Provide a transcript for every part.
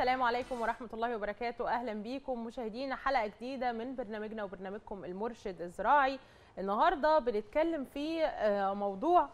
السلام عليكم ورحمة الله وبركاته. أهلا بيكم مشاهدينا حلقة جديدة من برنامجنا وبرنامجكم المرشد الزراعي. النهاردة بنتكلم في آه، موضوع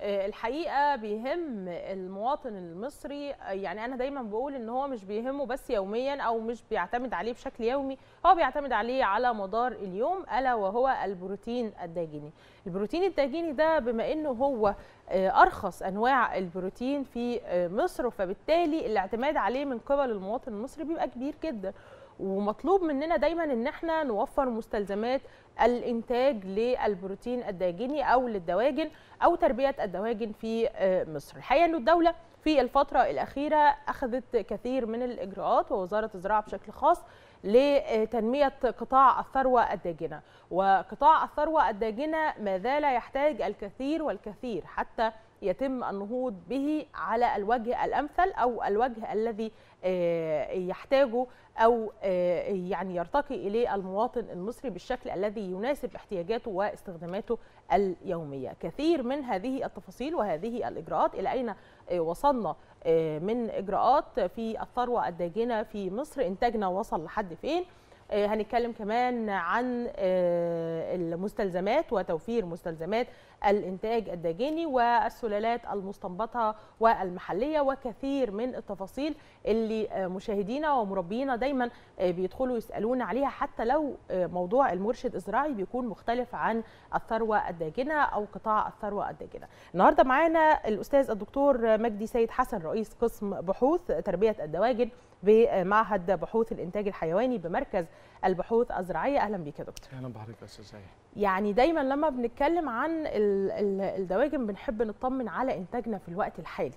الحقيقة بيهم المواطن المصري يعني أنا دايما بقول إن هو مش بيهمه بس يوميا أو مش بيعتمد عليه بشكل يومي هو بيعتمد عليه على مدار اليوم ألا وهو البروتين الداجيني البروتين الداجيني ده بما إنه هو آه، أرخص أنواع البروتين في آه، مصر فبالتالي الاعتماد عليه من قبل المواطن المصري بيبقى كبير جدا. ومطلوب مننا دايما إن إحنا نوفر مستلزمات الإنتاج للبروتين الداجني أو للدواجن أو تربية الدواجن في آه، مصر. الحقيقة ان الدولة في الفترة الأخيرة أخذت كثير من الإجراءات ووزارة الزراعة بشكل خاص لتنمية قطاع الثروة الداجنة. وقطاع الثروة الداجنة ما زال يحتاج الكثير والكثير حتى يتم النهوض به على الوجه الأمثل أو الوجه الذي آه، يحتاجه أو آه، يعني يرتقي إليه المواطن المصري بالشكل الذي يناسب احتياجاته واستخداماته اليومية. كثير من هذه التفاصيل وهذه الإجراءات إلى أين آه، وصلنا آه، من إجراءات في الثروة الداجنة في مصر. إنتاجنا وصل لحد فين؟ هنتكلم كمان عن آه، المستلزمات وتوفير مستلزمات الإنتاج الداجني والسلالات المستنبطة والمحلية وكثير من التفاصيل اللي آه، مشاهدينا ومربينا دايما آه، بيدخلوا يسألونا عليها حتى لو آه، موضوع المرشد الزراعي بيكون مختلف عن الثروة الداجنة أو قطاع الثروة الداجنة. النهارده معانا الأستاذ الدكتور مجدي سيد حسن رئيس قسم بحوث تربية الدواجن بمعهد بحوث الإنتاج الحيواني بمركز البحوث الزراعية. أهلا بيك يا دكتور. أهلا بحضرتك يا أستاذ يعني دايما لما بنتكلم عن ال- ال- الدواجن بنحب نطمن على إنتاجنا في الوقت الحالي.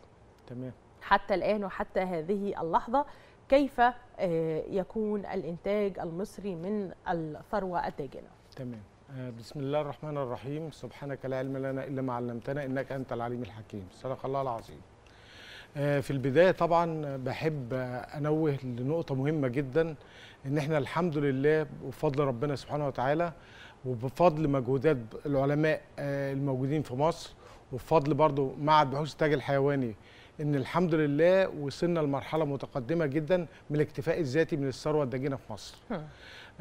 تمام. حتى الآن وحتى هذه اللحظة كيف آه، يكون الإنتاج المصري من الثروة الداجنة؟ تمام. آه، بسم الله الرحمن الرحيم. سبحانك لا علم لنا إلا ما علمتنا إنك أنت العليم الحكيم. صدق الله العظيم. في البداية طبعا بحب آه، أنوه لنقطة مهمة جدا إن إحنا الحمد لله بفضل ربنا سبحانه وتعالى وبفضل مجهودات العلماء آه، الموجودين في مصر وبفضل برضو معهد بحوث التاج الحيواني إن الحمد لله وصلنا لمرحلة متقدمة جدا من الاكتفاء الذاتي من الثروة الداجنة في مصر.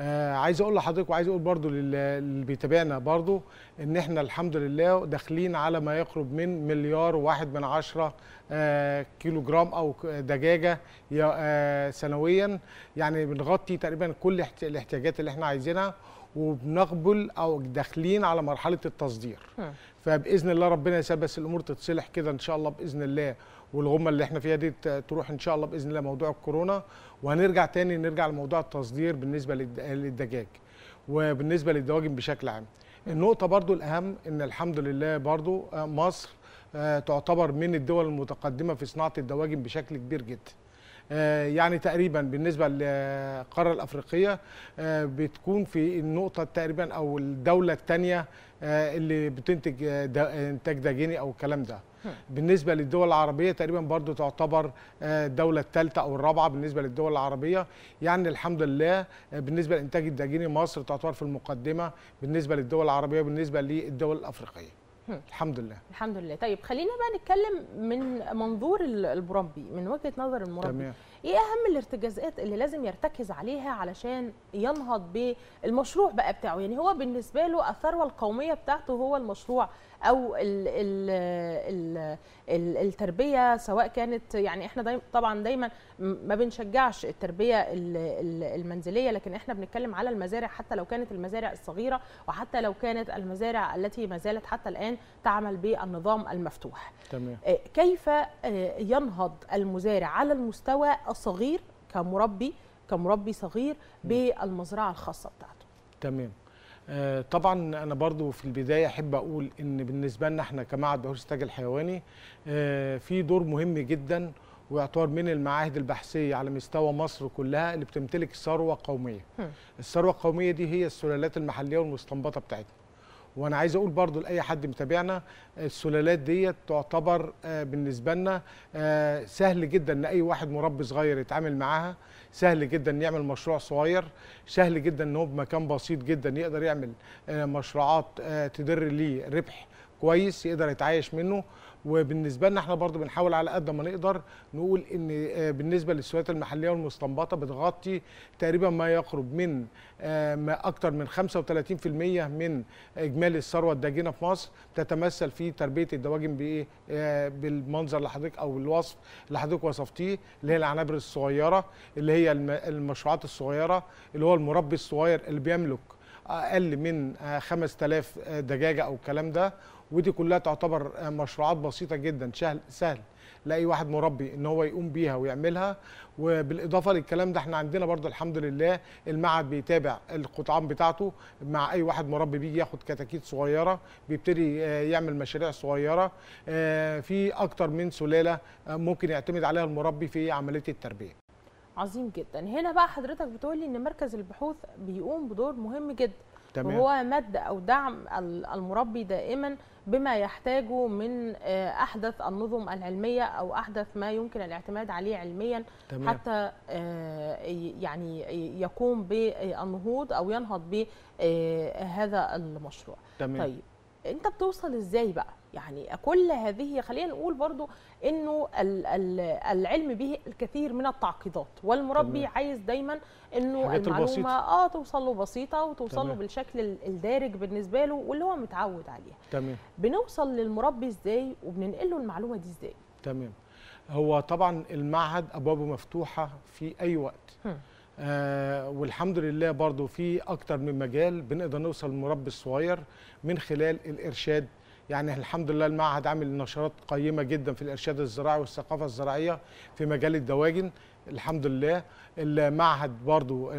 آه عايز أقول لحضرتك وعايز أقول برضو لل- اللي بيتابعنا برضو ان إحنا الحمد لله داخلين على ما يقرب من مليار واحد من عشرة آه كيلو جرام أو دجاجة آه سنويا. يعني بنغطي تقريبا كل احت- الاحتياجات اللي إحنا عايزينها وبنقبل أو داخلين على مرحلة التصدير. فبإذن الله ربنا يسهل بس الأمور تتصلح كده إن شاء الله بإذن الله. والغمة اللي إحنا فيها دي تروح إن شاء الله بإذن الله موضوع الكورونا. وهنرجع تاني نرجع لموضوع التصدير بالنسبة للد- للدجاج وبالنسبة للدواجن بشكل عام. النقطة برضو الأهم إن الحمد لله برضو آه، مصر آه، تعتبر من الدول المتقدمة في صناعة الدواجن بشكل كبير جدا. آه، يعني تقريبا بالنسبة للقاره الأفريقية بتكون في النقطة تقريبا أو الدولة الثانية اللي بتنتج إنتاج داجيني أو الكلام ده. بالنسبة للدول العربية تقريبا برضو تعتبر آه، الدولة الثالثة أو الرابعة بالنسبة للدول العربية. يعني الحمد لله آه، بالنسبة للانتاج الداجيني مصر تعتبر في المقدمة بالنسبة للدول العربية بالنسبة للدول الأفريقية. الحمد لله. الحمد لله. طيب خلينا بقى نتكلم من منظور ال- المربي من وجهة نظر المربي. تمام. إيه أهم الارتكازات اللي لازم يرتكز عليها علشان ينهض بالمشروع بقى بتاعه؟ يعني هو بالنسبة له الثروه القومية بتاعته هو المشروع. أو ال ال ال ال التربية سواء كانت يعني إحنا دايما طبعا دايما ما بنشجعش التربية ال- ال- المنزلية لكن إحنا بنتكلم على المزارع حتى لو كانت المزارع الصغيرة وحتى لو كانت المزارع التي ما زالت حتى الآن تعمل بالنظام المفتوح. تمام. آه، كيف آه، ينهض المزارع على المستوى الصغير كمربي كمربي صغير بالمزرعة الخاصة بتاعته؟ تمام. طبعا أنا برضو في البداية أحب أقول إن بالنسبة لنا إحنا كمعهد بحوث التاج الحيواني آه، في دور مهم جدا ويعتبر من المعاهد البحثية على مستوى مصر كلها اللي بتمتلك ثروه قوميه. الثروة القومية دي هي السلالات المحلية والمستنبطة بتاعتنا وأنا عايز أقول برضو لأي حد متابعنا السلالات ديت تعتبر آه، بالنسبة لنا آه، سهل جدا إن أي واحد مربي صغير يتعامل معاها. سهل جدا يعمل مشروع صغير. سهل جدا إن هو بمكان بسيط جدا يقدر يعمل آه، مشروعات تدر ليه ربح كويس يقدر يتعايش منه. وبالنسبة لنا إحنا برضو بنحاول على قد ما نقدر نقول إن آه، بالنسبة للسويات المحلية والمستنبطة بتغطي تقريبا ما يقرب من آه، ما أكتر من 35% من إجمالي الثروة الداجنة في مصر تتمثل في تربية الدواجن بإيه؟ آه، بالمنظر اللي حضرتك أو الوصف اللي حضرتك وصفتيه اللي هي العنابر الصغيرة اللي هي الم- المشروعات الصغيرة اللي هو المربي الصغير اللي بيملك أقل من آه، 5000 دجاجة أو الكلام ده. ودي كلها تعتبر آه، مشروعات بسيطة جدا سهل سهل لأي واحد مربي إن هو يقوم بيها ويعملها. وبالإضافة للكلام ده إحنا عندنا برضو الحمد لله المعهد بيتابع القطعان بتاعته مع أي واحد مربي بيجي ياخد كتاكيت صغيرة بيبتدي آه، يعمل مشاريع صغيرة آه، في أكتر من سلالة ممكن يعتمد عليها المربي في عملية التربية. عظيم جدا. هنا بقى حضرتك بتقولي إن مركز البحوث بيقوم بدور مهم جدا. تمام. وهو مد أو دعم ال- المربي دائما بما يحتاجه من آه، أحدث النظم العلمية أو أحدث ما يمكن الاعتماد عليه علميا تمام. حتى آه، يعني يقوم بالنهوض أو ينهض بهذا المشروع. تمام. طيب أنت بتوصل إزاي بقى؟ يعني كل هذه خلينا نقول برضو إنه ال- ال- العلم به الكثير من التعقيدات والمربي تمام. عايز دايما إنه المعلومة البسيطة. آه توصل له بسيطة وتوصل له. بالشكل ال- الدارج بالنسبة له واللي هو متعود عليها تمام بنوصل للمربي إزاي وبننقل له المعلومة دي إزاي تمام هو طبعا المعهد أبوابه مفتوحة في أي وقت هم. آه والحمد لله برضو في أكتر من مجال بنقدر نوصل للمربي الصغير من خلال الإرشاد يعني الحمد لله المعهد عامل نشرات قيمة جدا في الإرشاد الزراعي والثقافة الزراعية في مجال الدواجن. الحمد لله. المعهد برضو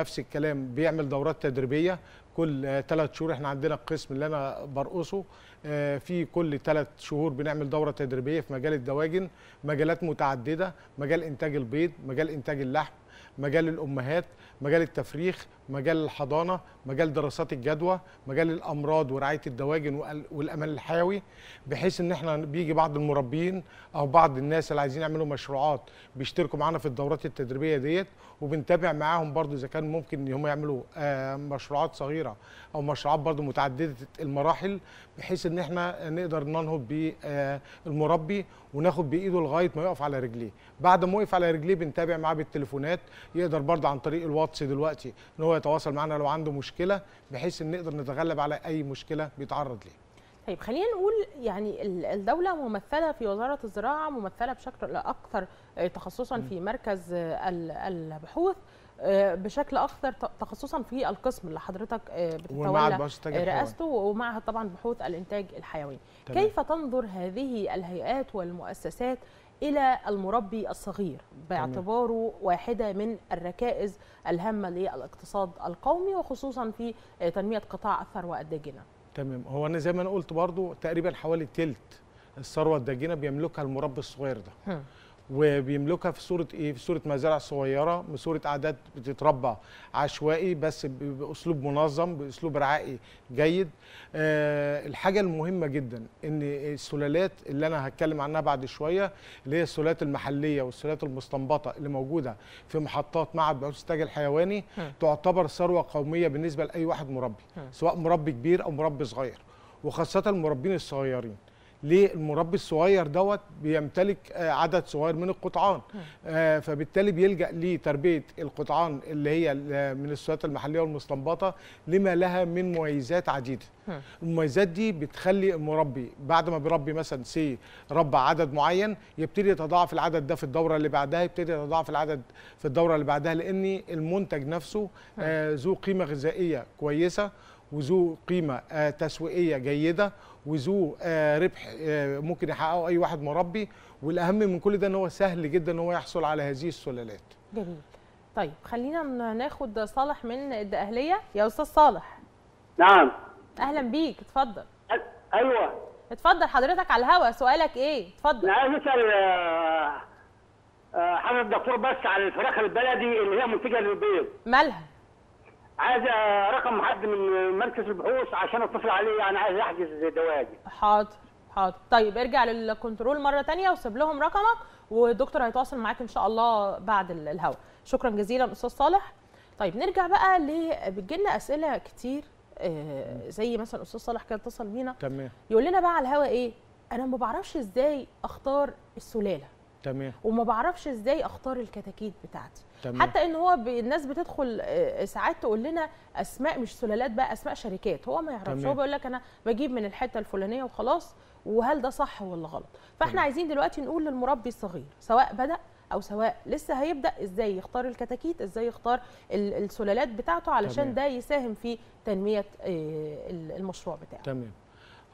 نفس الكلام بيعمل دورات تدريبية. كل ثلاث شهور إحنا عندنا القسم اللي أنا برقصه. آه، في كل ثلاث شهور بنعمل دورة تدريبية في مجال الدواجن. مجالات متعددة مجال إنتاج البيض مجال إنتاج اللحم. مجال الأمهات مجال التفريخ مجال الحضانة مجال دراسات الجدوى مجال الأمراض ورعاية الدواجن وال- والامان الحيوي بحيث إن إحنا بيجي بعض المربين أو بعض الناس اللي عايزين يعملوا مشروعات بيشتركوا معانا في الدورات التدريبية ديت وبنتابع معاهم برضو إذا كان ممكن إن هم يعملوا آه، مشروعات صغيرة أو مشروعات برضو متعددة المراحل بحيث إن إحنا نقدر ننهض بالمربي وناخد بإيده لغاية ما يقف على رجليه. بعد ما يقف على رجليه بنتابع معاه بالتليفونات يقدر برضه عن طريق الواتس دلوقتي إن هو يتواصل معنا لو عنده مشكلة بحيث إن نقدر نتغلب على أي مشكلة بيتعرض ليها. طيب خلينا نقول يعني ال- الدولة ممثلة في وزارة الزراعة ممثلة بشكل أكثر آه، تخصصا في مركز آه، ال- البحوث آه، بشكل أكثر ت- تخصصا في القسم اللي حضرتك بتتولى. رئاسته ومعهد طبعا بحوث الإنتاج الحيوي. تمام. كيف تنظر هذه الهيئات والمؤسسات إلى المربي الصغير؟ باعتباره واحدة من الركائز الهامة للاقتصاد القومي وخصوصا في تنمية قطاع الثروة الداجنة تمام هو أنا زي ما أنا قلت برضو تقريبا حوالي تلت الثروة الداجنه بيملكها المربي الصغير ده. وبيملكها في صورة إيه؟ في صورة مزارع صغيرة بصوره أعداد بتتربى عشوائي بس بأسلوب منظم بأسلوب رعائي جيد. آه الحاجة المهمة جدا إن السلالات اللي أنا هتكلم عنها بعد شوية اللي هي السلالات المحلية والسلالات المستنبطة اللي موجودة في محطات معهد بحوث الانتاج الحيواني هم. تعتبر ثروة قومية بالنسبة لأي واحد مربي هم. سواء مربي كبير أو مربي صغير. وخاصة المربين الصغيرين. ليه المربي الصغير دوت بيمتلك آه، عدد صغير من القطعان. آه، فبالتالي بيلجأ لتربية القطعان اللي هي ال- من السلالات المحلية والمستنبطة لما لها من مميزات عديدة. المميزات دي بتخلي المربي بعد ما بيربي مثلا سي ربى عدد معين يبتدي يتضاعف العدد ده في الدورة اللي بعدها يبتدي يتضاعف العدد في الدورة اللي بعدها لأن المنتج نفسه آه ذو قيمة غذائية كويسة وذو قيمة آه تسويقية جيدة وذو آه ربح آه ممكن يحققه أي واحد مربي. والأهم من كل ده إن هو سهل جدا إن هو يحصل على هذه السلالات. جميل. طيب خلينا ناخد صالح من الدقهلية. يا أستاذ صالح. نعم. أهلا بيك. اتفضل. أيوه. اتفضل حضرتك على الهوا. سؤالك إيه؟ اتفضل. أنا عايز أسأل حضرتك الدكتور بس على الفراخ البلدي اللي هي منتجة للبيض. مالها؟ عايز رقم حد من مركز البحوث عشان اتصل عليه يعني عايز احجز دواجن حاضر حاضر. طيب ارجع للكنترول مرة تانية وسيب لهم رقمك والدكتور هيتواصل معاك إن شاء الله بعد ال- الهوا. شكرا جزيلا أستاذ صالح. طيب نرجع بقى ل بتجيلنا أسئلة كتير آه، زي مثلا أستاذ صالح كان اتصل بينا. تمام. يقول لنا بقى على الهوا إيه؟ أنا ما بعرفش إزاي أختار السلالة. تمام. وما بعرفش إزاي أختار الكتاكيت بتاعتي. تمام. حتى إن هو ب... الناس بتدخل آه، ساعات تقول لنا أسماء مش سلالات بقى أسماء شركات. هو ما يعرفش. هو بيقول لك أنا بجيب من الحتة الفلانية وخلاص وهل ده صح ولا غلط؟ فإحنا تمام. عايزين دلوقتي نقول للمربي الصغير سواء بدأ أو سواء لسه هيبدأ إزاي يختار الكتاكيت إزاي يختار ال- السلالات بتاعته علشان تمام. ده يساهم في تنمية آه، ال- المشروع بتاعه. تمام.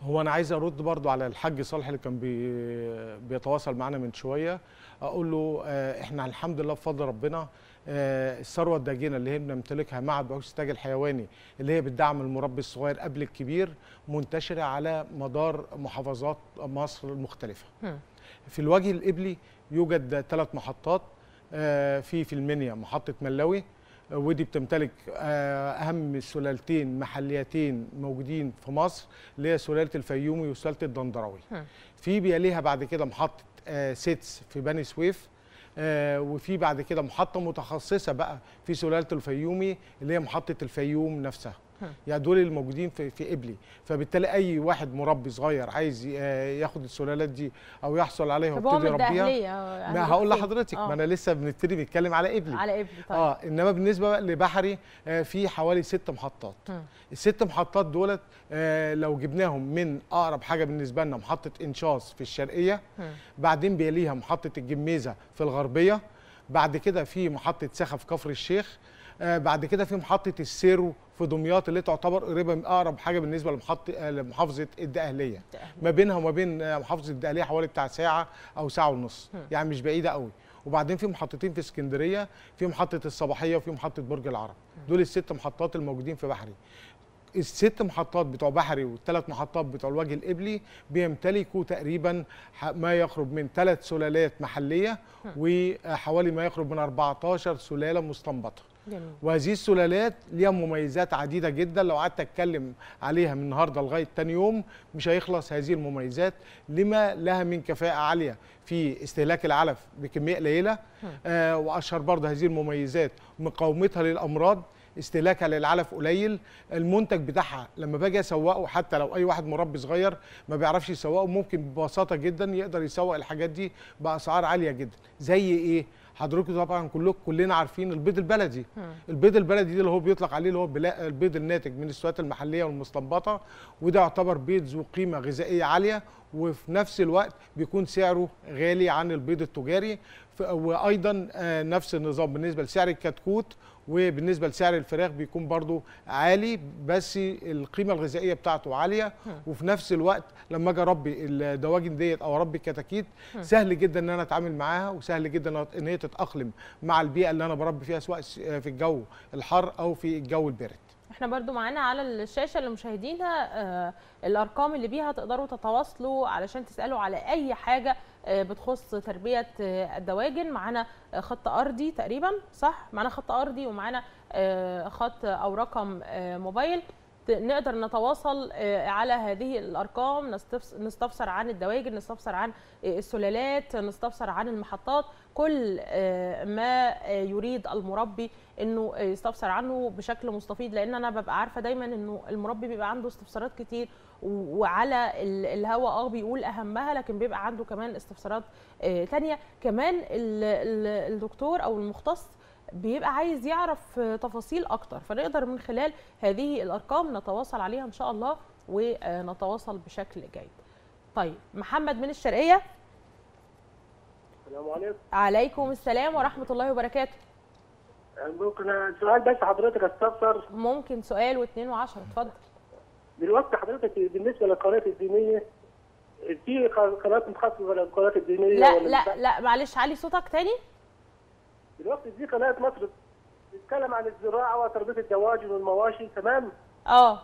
هو أنا عايز أرد برضو على الحاج صالح اللي كان بي بيتواصل معانا من شوية. أقول له آه، إحنا الحمد لله بفضل ربنا آه، الثروة الداجنه اللي هي بنمتلكها معهد بحوث الإنتاج الحيواني اللي هي بتدعم المربي الصغير قبل الكبير منتشرة على مدار محافظات مصر المختلفة. في الوجه القبلي يوجد ثلاث محطات آه، في في المنيا محطة ملاوي. ودي بتمتلك آه، أهم سلالتين محليتين موجودين في مصر اللي هي سلالة الفيومي وسلالة الدندراوي. في بيليها بعد كده محطة آه، سدس في بني سويف آه، وفي بعد كده محطة متخصصة بقى في سلالة الفيومي اللي هي محطة الفيوم نفسها. يعني دول الموجودين في في قبلي فبالتالي أي واحد مربي صغير عايز آه، ياخد السلالات دي أو يحصل عليها ويبتدي يربيها آه، ما أهل هقول؟ لحضرتك آه، ما أنا لسه بنبتدي بنتكلم على قبلي على قبل طيب آه إنما بالنسبة بقى لبحري آه في حوالي ست محطات هم. الست محطات دولت آه لو جبناهم من أقرب حاجة بالنسبة لنا محطة إنشاص في الشرقية هم. بعدين بيليها محطة الجميزة في الغربية بعد كده في محطة سخا في كفر الشيخ آه بعد كده في محطة السيرو في دمياط اللي تعتبر قريبة من أقرب حاجة بالنسبة لمحطه لمحافظة الدقهليه ما بينها وما بين محافظة الدقهليه حوالي بتاع ساعة أو ساعة ونص. يعني مش بعيدة قوي. وبعدين في محطتين في اسكندرية في محطة الصباحية وفي محطة برج العرب. دول الست محطات الموجودين في بحري. الست محطات بتوع بحري والثلاث محطات بتوع الوجه القبلي بيمتلكوا تقريبا ما يقرب من ثلاث سلالات محلية وحوالي ما يقرب من 14 سلالة مستنبطة. جميل. وهذه السلالات ليها مميزات عديدة جدا. لو قعدت أتكلم عليها من النهارده لغاية تاني يوم مش هيخلص هذه المميزات. لما لها من كفاءة عالية في استهلاك العلف بكمية قليلة آه وأشهر برضه هذه المميزات مقاومتها للأمراض استهلاكها للعلف قليل. المنتج بتاعها لما باجي أسوقه حتى لو أي واحد مربي صغير ما بيعرفش يسوقه ممكن ببساطة جدا يقدر يسوق الحاجات دي بأسعار عالية جدا. زي إيه؟ حضرتكم طبعا كلكم كلنا عارفين البيض البلدي. البيض البلدي ده اللي هو بيطلق عليه اللي هو البيض الناتج من السوات المحلية والمستنبطة. وده يعتبر بيض ذو قيمة غذائية عالية وفي نفس الوقت بيكون سعره غالي عن البيض التجاري. وأيضا آه، نفس النظام بالنسبة لسعر الكتكوت وبالنسبة لسعر الفراخ بيكون برضو عالي بس القيمة الغذائية بتاعته عالية. وفي نفس الوقت لما أجي أربي الدواجن ديت أو أربي الكتاكيت سهل جدا إن أنا أتعامل معاها وسهل جدا إن هي تتأقلم مع البيئة اللي أنا بربي فيها سواء في الجو الحر أو في الجو البارد. إحنا برضو معانا على الشاشة لمشاهدينا آه، الأرقام اللي بيها تقدروا تتواصلوا علشان تسألوا على أي حاجة بتخص تربية آه، الدواجن. معانا آه، خط أرضي تقريبا صح؟ معانا خط أرضي ومعانا آه، خط أو رقم آه، موبايل. نقدر نتواصل آه، على هذه الأرقام. نستفس- نستفسر عن الدواجن نستفسر عن آه، السلالات نستفسر عن المحطات. كل آه، ما آه، يريد المربي إنه آه، يستفسر عنه بشكل مستفيض لأن أنا ببقى عارفة دايما إنه المربي بيبقى عنده استفسارات كتير وعلى ال- الهوا آه بيقول اهمها لكن بيبقى عنده كمان استفسارات آه، تانية. كمان ال- ال- الدكتور أو المختص بيبقى عايز يعرف آه، تفاصيل أكتر فنقدر من خلال هذه الارقام نتواصل عليها إن شاء الله ونتواصل بشكل جيد. طيب محمد من الشرقية. السلام عليكم. عليكم السلام ورحمة الله وبركاته. ممكن سؤال بس حضرتك استفسر. ممكن سؤال واثنين وعشرة اتفضل. دلوقتي حضرتك بالنسبة للقناه الدينية في قناه مخصصه للقناه الدينية لا ولا لا لا معلش علي صوتك تاني؟ دلوقتي دي قناه مصر بتتكلم عن الزراعة وتربية الدواجن والمواشي تمام؟ آه.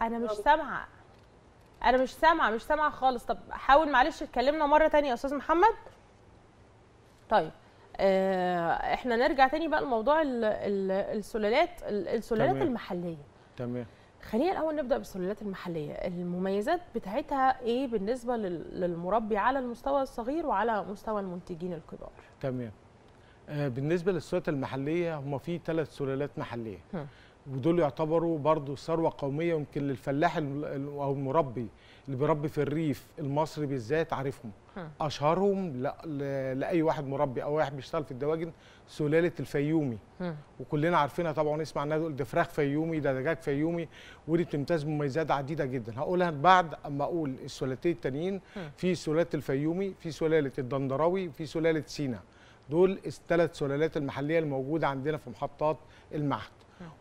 أنا مش سامعة. أنا مش سامعة مش سامعة خالص. طب حاول معلش تكلمنا مرة تانية يا أستاذ محمد. طيب. إحنا نرجع تاني بقى لموضوع ال- ال- السلالات ال- السلالات تمام. المحلية. تمام. خلينا الأول نبدأ بالسلالات المحلية. المميزات بتاعتها إيه بالنسبة لل- للمربي على المستوى الصغير وعلى مستوى المنتجين الكبار؟ تمام. آه، بالنسبة للسلالات المحلية هم في ثلاث سلالات محلية. ودول يعتبروا برضو ثروة قومية يمكن للفلاح أو المربي اللي بيربي في الريف المصري بالذات عارفهم هم. أشهرهم لأي واحد مربي أو واحد بيشتغل في الدواجن سلالة الفيومي. وكلنا عارفينها طبعا نسمع عنها ده فراخ فيومي ده دجاج فيومي ودي بتمتاز بمميزات عديدة جدا هقولها بعد أما أقول السلالتين التانيين. في سلالة الفيومي في سلالة الدندراوي في سلالة سينا دول الثلاث سلالات المحلية الموجودة عندنا في محطات المعهد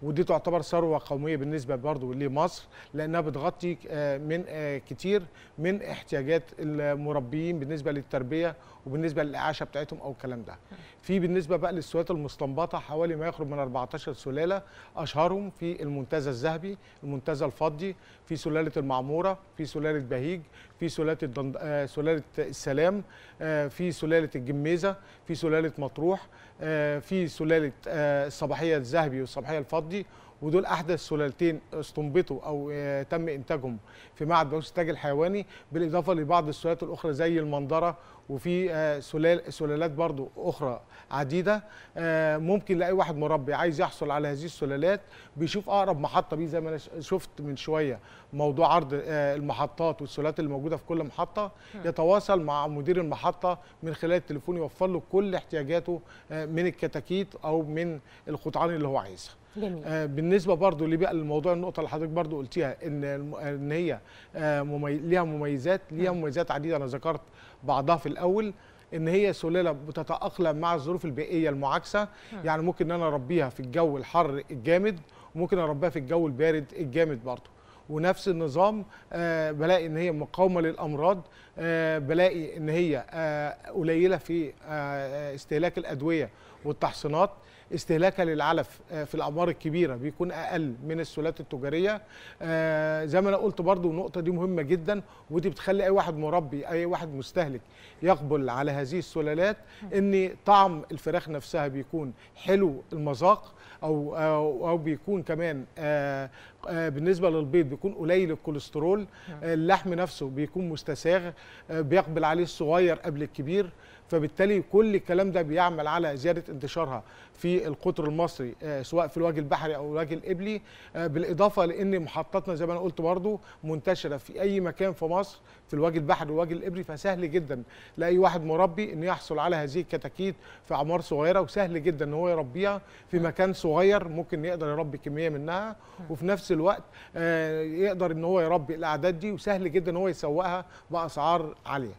ودي تعتبر ثروة قومية بالنسبة برضو لمصر لأنها بتغطي آه، من آه، كتير من احتياجات المربيين بالنسبة للتربية وبالنسبة للإعاشة بتاعتهم أو الكلام ده. في بالنسبة بقى للسلالات المستنبطة حوالي ما يقرب من 14 سلالة أشهرهم في المنتزه الذهبي، المنتزه الفضي، في سلالة المعمورة، في سلالة بهيج، في سلالة الدند... آه، سلالة السلام، آه، في سلالة الجميزة، في سلالة مطروح، آه، في سلالة الصباحيه الذهبي والصباحية الفضي ودول أحدث سلالتين استنبطوا أو آه، تم إنتاجهم في معهد بحوث الانتاج الحيواني بالإضافة لبعض السلالات الأخرى زي المندره وفي آه، سلال سلالات برضو أخرى عديدة. آه، ممكن لأي واحد مربي عايز يحصل على هذه السلالات بيشوف أقرب محطة بيه زي ما أنا شفت من شوية موضوع عرض المحطات والسلالات اللي موجوده في كل محطة يتواصل مع مدير المحطة من خلال التليفون يوفر له كل احتياجاته من الكتاكيت أو من القطعان اللي هو عايزها. جميل. آه، بالنسبة برضو اللي بقى الموضوع النقطة اللي حضرتك برضو قلتيها إن إن هي آه، ممي... ليها مميزات ليها مميزات عديدة. أنا ذكرت بعضها في الأول إن هي سلالة بتتأقلم مع الظروف البيئية المعاكسة. يعني ممكن إن أنا أربيها في الجو الحر الجامد وممكن أربيها في الجو البارد الجامد برضو. ونفس النظام آه بلاقي إن هي مقاومة للأمراض آه بلاقي إن هي آه قليلة في آه استهلاك الأدوية والتحصينات. استهلاكها للعلف آه، في الاعمار الكبيرة بيكون أقل من السلالات التجارية. آه، زي ما أنا قلت برضو النقطة دي مهمة جدا ودي بتخلي أي واحد مربي أي واحد مستهلك يقبل على هذه السلالات إن طعم الفراخ نفسها بيكون حلو المذاق أو أو, أو بيكون كمان آه، آه، بالنسبة للبيض بيكون قليل الكوليسترول آه، اللحم نفسه بيكون مستساغ آه، بيقبل عليه الصغير قبل الكبير فبالتالي كل الكلام ده بيعمل على زيادة انتشارها في القطر المصري آه، سواء في الوجه البحري أو الوجه القبلي آه، بالإضافة لأن محطاتنا زي ما أنا قلت برضو منتشرة في أي مكان في مصر في الوجه البحري والوجه القبلي فسهل جدا لأي واحد مربي إنه يحصل على هذه الكتاكيت في أعمار صغيرة وسهل جدا إن هو يربيها في مكان صغير ممكن يقدر يربي كمية منها وفي نفس الوقت آه، يقدر إن هو يربي الأعداد دي وسهل جدا إن هو يسوقها بأسعار عالية.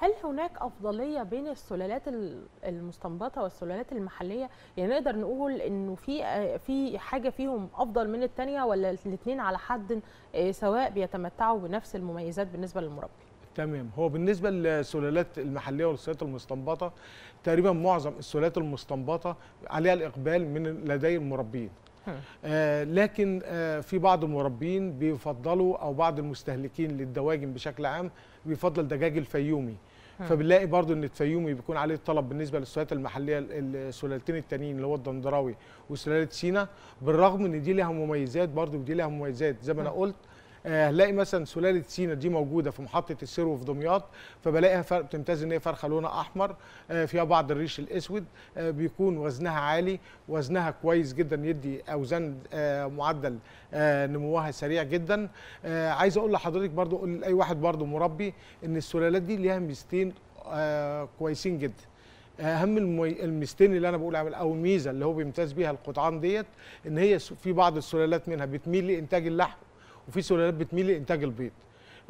هل هناك أفضلية بين السلالات ال- المستنبطة والسلالات المحلية؟ يعني نقدر نقول إنه في آه، في حاجة فيهم أفضل من الثانية ولا الاثنين على حد آه، سواء بيتمتعوا بنفس المميزات بالنسبة للمربي؟ تمام. هو بالنسبة للسلالات المحلية والسلالات المستنبطة تقريبا معظم السلالات المستنبطة عليها الإقبال من لدي المربين. آه لكن آه في بعض المربين بيفضلوا أو بعض المستهلكين للدواجن بشكل عام بيفضل دجاج الفيومي. فبنلاقي برضو إن الفيومي بيكون عليه الطلب بالنسبة للسلالات المحلية ال- السلالتين التانيين اللي هو الدندراوي وسلالة سينا بالرغم إن دي لها مميزات برضو ودي لها مميزات. زي ما أنا قلت هنلاقي مثلا سلالة سينا دي موجودة في محطة السرو في دمياط فبلاقيها فرق بتمتاز إن هي فرخة لونها أحمر آه، فيها بعض الريش الأسود آه، بيكون وزنها عالي وزنها كويس جدا يدي أوزان آه، معدل آه، نموها سريع جدا. آه، عايز أقول لحضرتك برضو لأي واحد برضو مربي إن السلالات دي ليها ميزتين آه، كويسين جدا. أهم المي- الميزتين اللي أنا بقول عليهم أو الميزة اللي هو بيمتاز بيها القطعان ديت إن هي في بعض السلالات منها بتميل لإنتاج اللحم وفي سلالات بتميل لإنتاج البيض.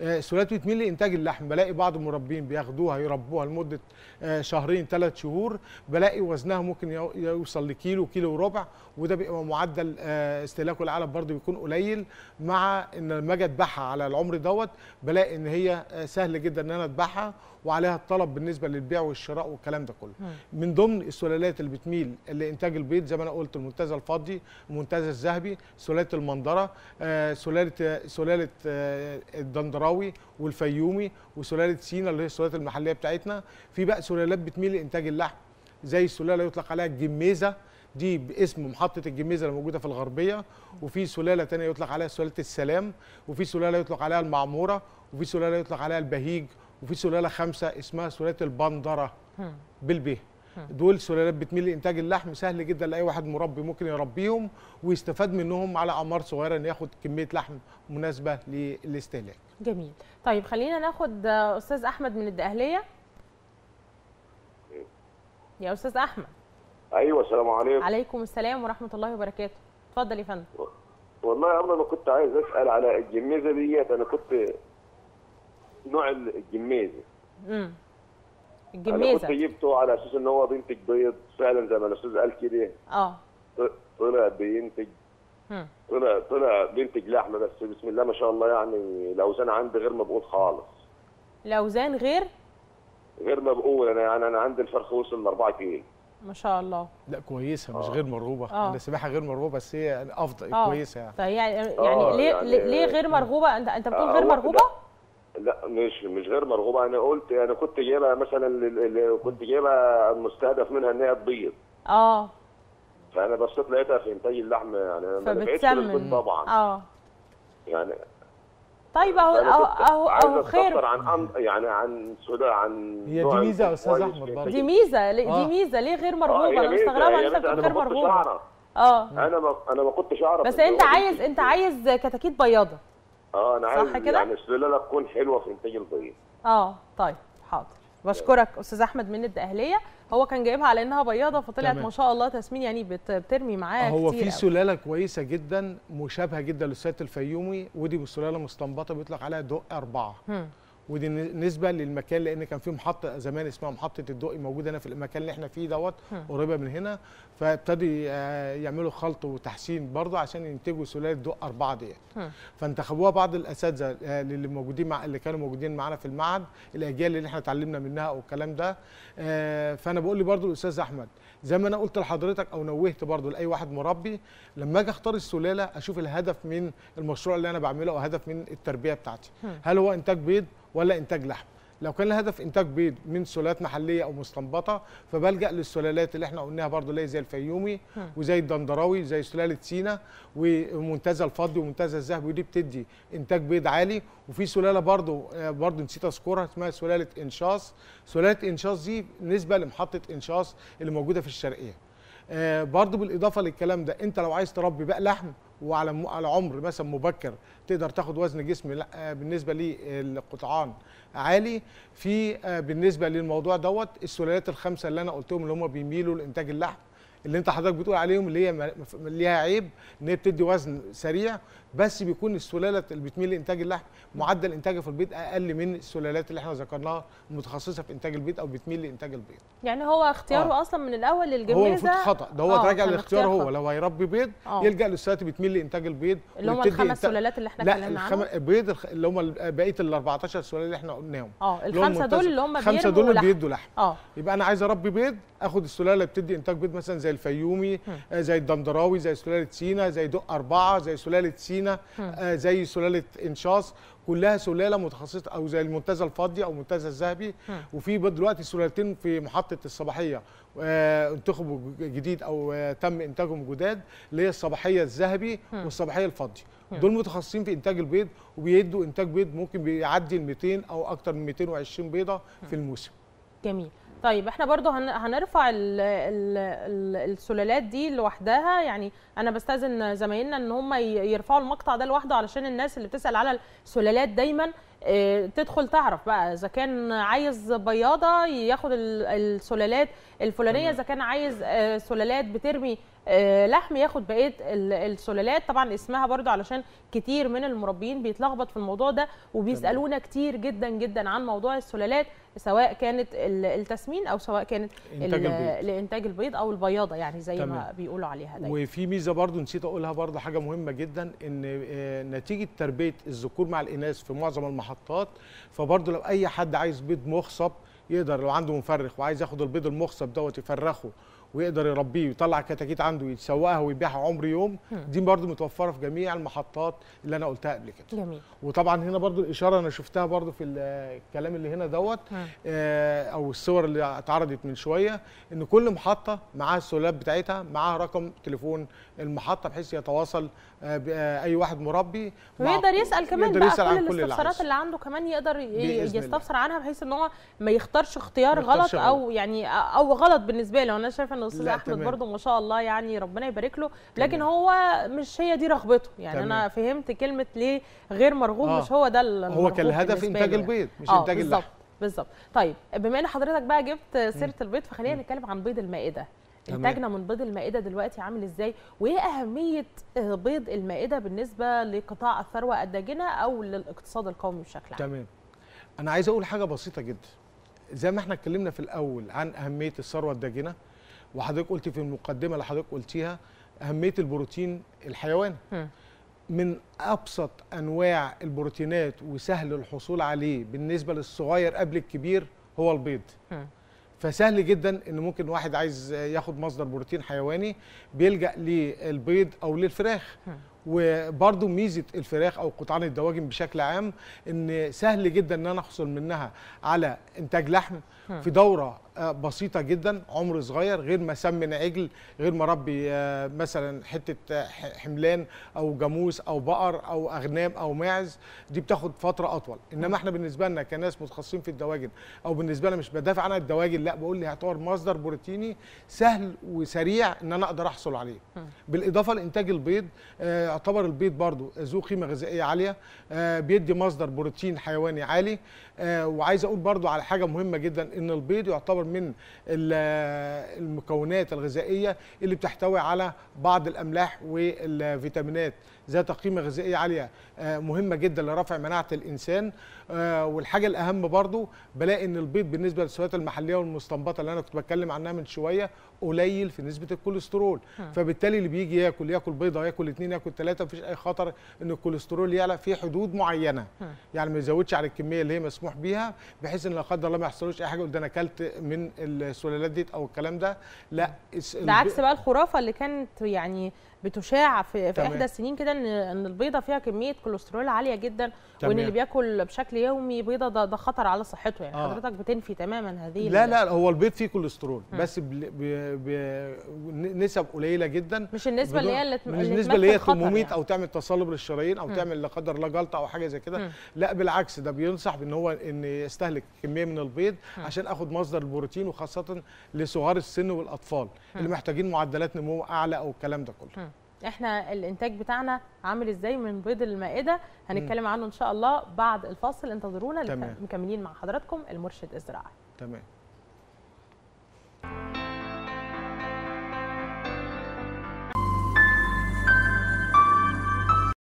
آه، سلالات بتميل لإنتاج اللحم. بلاقي بعض المربين بياخدوها يربوها لمدة آه، شهرين ثلاث شهور. بلاقي وزنها ممكن يو- يوصل لكيلو كيلو وربع وده بيبقى معدل آه، استهلاكه العلف برضه بيكون قليل. مع إن لما أجي اذبحها على العمر دوت بلاقي إن هي سهل جدا إن أنا أذبحها. وعليها الطلب بالنسبة للبيع والشراء والكلام ده كله. من ضمن السلالات اللي بتميل لإنتاج البيض زي ما أنا قلت المنتزه الفضي المنتزه الذهبي سلالة المندره آه، سلالة سلالة آه، الدندراوي والفيومي وسلالة سينا اللي هي السلالات المحلية بتاعتنا. في بقى سلالات بتميل لإنتاج اللحم زي السلالة يطلق عليها الجميزة. دي باسم محطة الجميزة اللي موجودة في الغربية. وفي سلالة تانية يطلق عليها سلالة السلام. وفي سلالة يطلق عليها المعمورة. وفي سلالة يطلق عليها البهيج. وفي سلالة خامسة اسمها سلالة البندرة. بالبيه. دول سلالات بتميل لإنتاج اللحم. سهل جدا لأي واحد مربي ممكن يربيهم ويستفاد منهم على اعمار صغيرة إن ياخد كمية لحم مناسبة للاستهلاك. جميل. طيب خلينا ناخد أستاذ أحمد من الدقهلية. يا أستاذ أحمد. أيوه السلام عليكم. عليكم السلام ورحمة الله وبركاته. اتفضل يا فندم. والله يا أنا كنت عايز أسأل على الجميزة ديت. أنا كنت نوع الجميزه امم أنا كنت الجميزه جبته على أساس إن هو بينتج بيض فعلا زي ما الأستاذ قال كده. آه. طلع بينتج. طلع طلع بينتج لحمة بس بسم الله ما شاء الله يعني الأوزان عندي غير مبقول خالص. الأوزان غير؟ غير مبقول أنا يعني أنا عندي الفرخ وصل ل 4 كيلو. ما شاء الله. لا كويسة مش آه. غير مرغوبة. آه. أنا سامعها غير مرغوبة بس هي افضل آه. كويسة يعني. طيب يعني يعني آه، ليه يعني- ليه غير مرغوبة؟ أنت أنت بتقول آه، غير مرغوبة؟ لا مش مش غير مرغوبة. أنا قلت أنا كنت جايبها مثلا ال- ال- كنت جايبها المستهدف منها إن هي تبيض. آه. فأنا بصيت لقيتها في إنتاج اللحم يعني ما نفعتش للبيض طبعا. آه. يعني طيب أهو أهو كنت أهو خير. عن أم يعني عن سوداء عن هي دي ميزة يا أحمد في برضه. دي ميزة ليه- دي آه. ميزة. ليه غير آه، مرغوبه هي أنا مستغربة إن أنت بتقول أنا غير ما كنتش مرغوبة. أعرف. آه. أنا ما أنا ما كنتش أعرف بس أنت عايز أنت. عايز كتاكيت بياضة. آه أنا عايز صح كده؟ يعني السلالة تكون حلوة في إنتاج البيض آه طيب حاضر بشكرك أستاذ أحمد من الدقهلية هو كان جايبها على إنها بياضة فطلعت تمام. ما شاء الله تسمين يعني بت- بترمي معاه هو كتير في أوي. سلالة كويسة جدا مشابهة جدا للسلاله الفيومي ودي سلاله مستنبطة بيطلق عليها دق أربعة هم. ودي نسبة للمكان لأن كان في محطه زمان اسمها محطة الدقي موجوده هنا في المكان اللي إحنا فيه دوت. قريبة من هنا فابتدوا آه، يعملوا خلط وتحسين برضه عشان ينتجوا سلالة دق أربعة ديت. فانتخبوها بعض الأساتذة آه، اللي موجودين مع اللي كانوا موجودين معانا في المعهد الأجيال اللي إحنا اتعلمنا منها أو الكلام ده آه، فأنا بقول لي برضو الأستاذ أحمد زي ما أنا قلت لحضرتك أو نوهت برضو لأي واحد مربي لما أجي أختار السلالة أشوف الهدف من المشروع اللي أنا بعمله أو هدف من التربية بتاعتي. هل هو إنتاج بيض ولا إنتاج لحم. لو كان الهدف إنتاج بيض من سلالات محلية أو مستنبطة فبلجأ للسلالات اللي إحنا قلناها برضو اللي زي الفيومي. وزي الدندراوي زي سلالة سينا ومنتزه الفضي ومنتزه الذهبي ودي بتدي إنتاج بيض عالي. وفي سلالة برضو برضو نسيت أذكرها اسمها سلالة إنشاص. سلالة إنشاص دي نسبة لمحطة إنشاص اللي موجودة في الشرقية. آه، برضو بالإضافة للكلام ده أنت لو عايز تربي بقى لحم وعلى على عمر مثلا مبكر تقدر تاخد وزن جسم آه، بالنسبة للقطعان عالي. في آه، بالنسبة للموضوع دوت السلالات الخمسة اللي أنا قلتهم اللي هم بيميلوا لإنتاج اللحم اللي أنت حضرتك بتقول عليهم اللي هي ليها عيب إن هي بتدي وزن سريع بس بيكون السلالة اللي بتميل لإنتاج اللحم معدل انتاجها في البيض أقل من السلالات اللي إحنا ذكرناها المتخصصه في إنتاج البيض أو بتميل لإنتاج البيض يعني هو اختياره آه. أصلا من الأول للجميزة هو المفروض خطأ ده هو آه، راجع للاختيار اختيار هو. لو هيربي بيض آه. يلجأ للسلالات اللي بتميل لإنتاج البيض اللي هم الخمس سلالات اللي إحنا لا اتكلمنا الخم... عنهم البيض الخ- اللي هم بقية ال 14 سلالة اللي إحنا قلناهم آه الخمسة دول. اللي هم الخمسه دول اللي. بيدوا لحم آه يبقى أنا عايز أربي بيض آخد السلالة اللي بتدي إنتاج بيض مثلا زي الفيومي آه زي الدندراوي زي سلالة سينا زي دقي أربعة زي سلالة سينا آه زي سلالة إنشاص. كلها سلالة متخصصة أو زي المنتزه الفضي أو المنتزه الذهبي. وفي دلوقتي سلالتين في محطة الصباحية آه انتخبوا جديد أو آه تم إنتاجهم جداد اللي هي الصباحية الذهبي والصباحية الفضي. دول متخصصين في إنتاج البيض وبيدوا إنتاج بيض ممكن بيعدي ال 200 أو أكتر من 220 بيضة في الموسم. جميل. طيب إحنا برضو هن... هنرفع ال... ال... ال... السلالات دي لوحدها. يعني أنا بستأذن زمايلنا إن هم يرفعوا المقطع ده لوحده علشان الناس اللي بتسأل على السلالات دايما آه تدخل تعرف بقى إذا كان عايز بياضة ياخد ال- السلالات الفلانية إذا كان عايز آه سلالات بترمي لحم ياخد بقية ال- السلالات طبعا اسمها برضو علشان كتير من المربيين بيتلخبط في الموضوع ده وبيسألونا كتير جدا جدا عن موضوع السلالات سواء كانت ال- التسمين أو سواء كانت إنتاج ال- البيض. لإنتاج البيض أو البياضة يعني زي ما تمام. بيقولوا عليها دايما وفي ميزة برضو نسيت أقولها برضو حاجة مهمة جدا إن آه، نتيجة تربية الذكور مع الإناث في معظم المحطات فبرضو لو أي حد عايز بيض مخصب يقدر لو عنده مفرخ وعايز ياخد البيض المخصب دوت يفرخه ويقدر يربيه ويطلع كتاكيت عنده يسوقها ويبيعها عمر يوم دي برضو متوفرة في جميع المحطات اللي أنا قلتها قبل كده. جميل. وطبعا هنا برضو الإشارة أنا شفتها برضو في الكلام اللي هنا دوت آه، أو الصور اللي اتعرضت من شوية إن كل محطة معاها السلالات بتاعتها معاها رقم تليفون المحطة بحيث يتواصل آه، آه، أي واحد مربي ويقدر يسأل كمان يقدر بقى يسأل كل عن كل اللي الاستفسارات عايزه. اللي عنده كمان يقدر الله. يستفسر عنها بحيث إن هو ما يختارش اختيار غلط أو يعني أو غلط بالنسبة له أنا شايفة إن الاستاذ لا، أحمد تمام. برضو ما شاء الله يعني ربنا يبارك له لكن تمام. هو مش هي دي رغبته يعني تمام. أنا فهمت كلمة ليه غير مرغوب آه. مش هو ده هو كان الهدف إنتاج له يعني. البيض مش آه، انتاج اللحم بالظبط طيب بما إن حضرتك بقى جبت سيرة البيض فخلينا نتكلم عن بيض المائدة. إنتاجنا من بيض المائدة دلوقتي عامل إزاي؟ وإيه أهمية آه، بيض المائدة بالنسبة لقطاع الثروة الداجنه أو للاقتصاد القومي بشكل عام؟ تمام. أنا عايز أقول حاجة بسيطة جدا. زي ما إحنا اتكلمنا في الأول عن أهمية الثروة الداجنه وحضرتك قلت في المقدمة اللي حضرتك قلتيها أهمية البروتين الحيواني. من أبسط أنواع البروتينات وسهل الحصول عليه بالنسبة للصغير قبل الكبير هو البيض. فسهل جدا إن ممكن واحد عايز ياخد مصدر بروتين حيواني بيلجأ للبيض أو للفراخ. وبرضو ميزة الفراخ أو قطعان الدواجن بشكل عام إن سهل جدا إن أنا أحصل منها على إنتاج لحم. في دورة آه، بسيطة جدا عمر صغير غير ما أسمن عجل غير ما أربي آه، مثلا حتة آه، حملان أو جاموس أو بقر أو أغنام أو ماعز دي بتاخد فترة أطول إنما إحنا بالنسبة لنا كناس متخصصين في الدواجن أو بالنسبة لنا مش بدافع عن الدواجن لأ بقول لي هيعتبر مصدر بروتيني سهل وسريع إن أنا أقدر أحصل عليه. بالإضافة لإنتاج البيض يعتبر البيض برضو ذو قيمة غذائية عالية آه، بيدي مصدر بروتين حيواني عالي آه، وعايز أقول برضو على حاجة مهمة جدا إن البيض يعتبر من ال- المكونات الغذائية اللي بتحتوي على بعض الأملاح والفيتامينات ذات قيمة غذائية عالية. مهمة جدا لرفع مناعة الإنسان آه، والحاجة الأهم برضو بلاقي إن البيض بالنسبة للسلالات المحلية والمستنبطة اللي أنا كنت بتكلم عنها من شوية قليل في نسبة الكوليسترول. فبالتالي اللي بيجي ياكل ياكل بيضه ياكل اثنين ياكل ثلاثة مفيش أي خطر إن الكوليسترول يعلى في حدود معينة. يعني ما يزودش على الكمية اللي هي مسموح بيها بحيث إن لا قدر الله ما يحصلوش أي حاجة ده أنا أكلت من السلالات دي أو الكلام ده لا ده عكس بقى الخرافة اللي كانت يعني بتشاع في, في. إحدى السنين كده إن البيضة فيها كمية كوليسترول عالية جدا وإن تمام. اللي بياكل بشكل يومي بيضة ده, ده خطر على صحته يعني آه. حضرتك بتنفي تماما هذه لا لا هو البيض فيه كوليسترول مم. بس بنسب قليلة جدا مش النسبة اللي هي اللي مش النسبة اللي هي تمثل خطر 800 يعني. أو تعمل تصلب للشرايين أو مم. تعمل لا قدر الله جلطة أو حاجة زي كده. لا بالعكس ده بينصح بإن هو إن يستهلك كمية من البيض مم. عشان آخد مصدر البروتين وخاصة لصغار السن والأطفال اللي. محتاجين معدلات نمو أعلى أو الكلام ده كله. إحنا الانتاج بتاعنا عامل إزاي من بيض المائدة؟ هنتكلم عنه إن شاء الله بعد الفاصل. انتظرونا مكملين مع حضراتكم المرشد الزراعي. تمام.